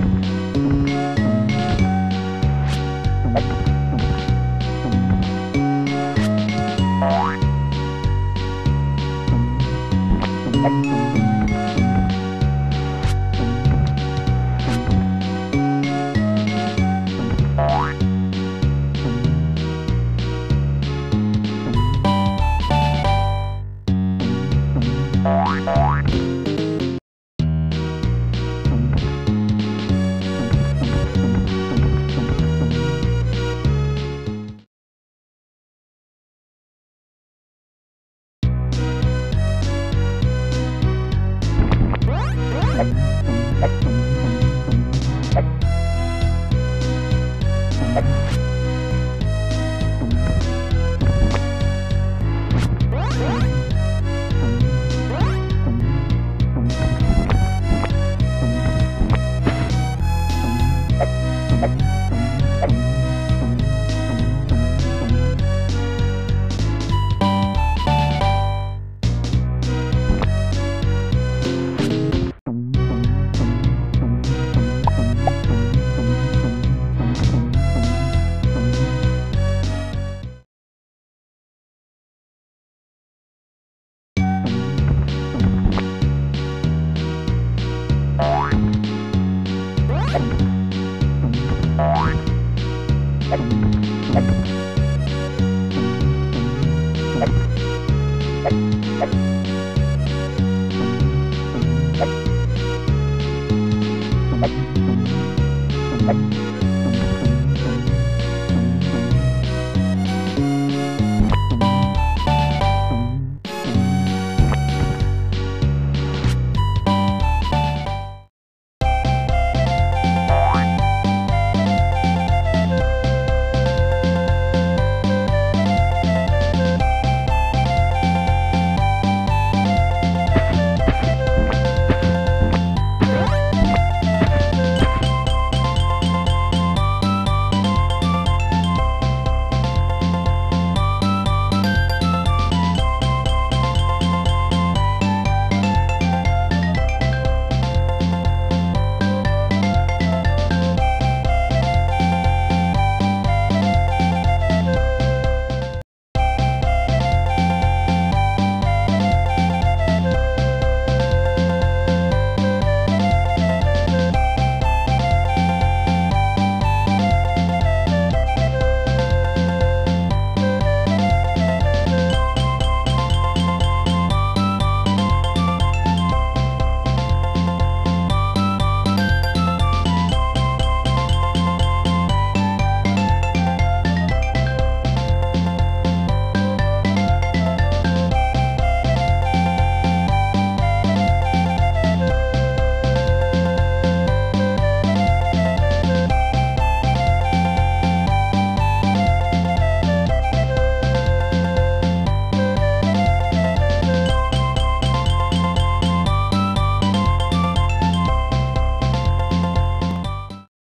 Bye. Thank